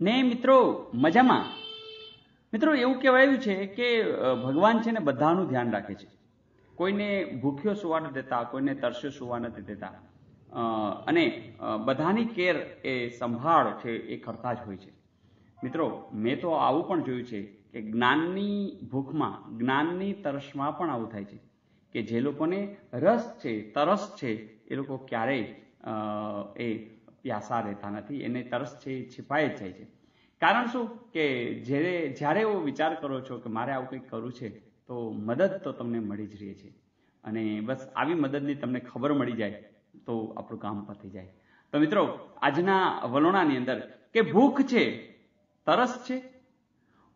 ને મિત્રો, મજામાં? મિત્રો, એવું કહેવાયું છે કે ભગવાન છે ને બધાનું ધ્યાન રાખે છે. કોઈને ભૂખ્યો સુવા નથી દેતા, કોઈને તરસ્યો સુવા નથી દેતા. અને બધાની કેર એ સંભાળ છે, એ કરતા જ હોય છે. મિત્રો, મેં તો આવું પણ જોયું છે કે જ્ઞાનની ભૂખમાં, જ્ઞાનની તરસમાં પણ આવું થાય છે. કે જે લોકોને રસ છે, તરસ છે, એ લોકો ક્યારેય એ પ્યાસા રહેતા નથી, એને તરસ છે એ છિપાઈ જ જાય છે. કારણ શું કે જ્યારે જ્યારે એવો વિચાર કરો છો કે મારે આવું કંઈક કરવું છે, તો મદદ તો તમને મળી જ રહે છે. અને બસ આવી મદદની તમને ખબર મળી જાય, તો આપણું કામ પતી જાય. તો મિત્રો, આજના વલોણાની અંદર કે ભૂખ છે, તરસ છે?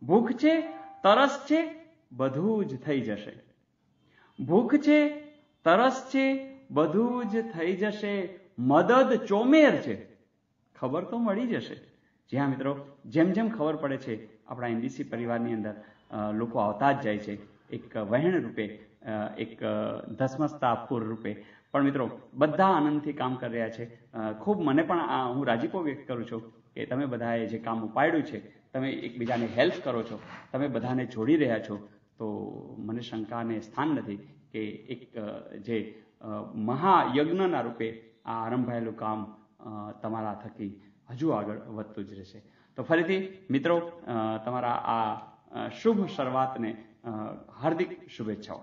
ભૂખ છે, તરસ છે, બધું જ થઈ જશે. ભૂખ છે, તરસ છે, બધું જ થઈ જશે. મદદ ચોમેર છે. ખબર તો મળી જશે. જી હા, મિત્રો. જેમ જેમ ખબર પડે છે, આપણા એનડીસી પરિવારની અંદર લોકો આવતા જ જાય છે. એક વહેણ રૂપે એક ધસમસતા ફૂર રૂપે. પણ મિત્રો, બધા આનંદથી કામ કરી રહ્યા છે. ખૂબ મને પણ આ, હું રાજીપો વ્યક્ત કરું છું કે તમે બધાએ જે કામ ઉપાડ્યું છે, તમે એકબીજાને હેલ્પ કરો છો, તમે બધાને જોડી રહ્યા છો, તો મને શંકાને સ્થાન નથી કે એક જે મહાયજ્ઞના રૂપે આ આરંભાયેલું કામ તમારા થકી હજુ આગળ વધતું જ રહેશે. તો ફરીથી, મિત્રો તમારા આ શુભ શરૂઆતને હાર્દિક શુભેચ્છાઓ.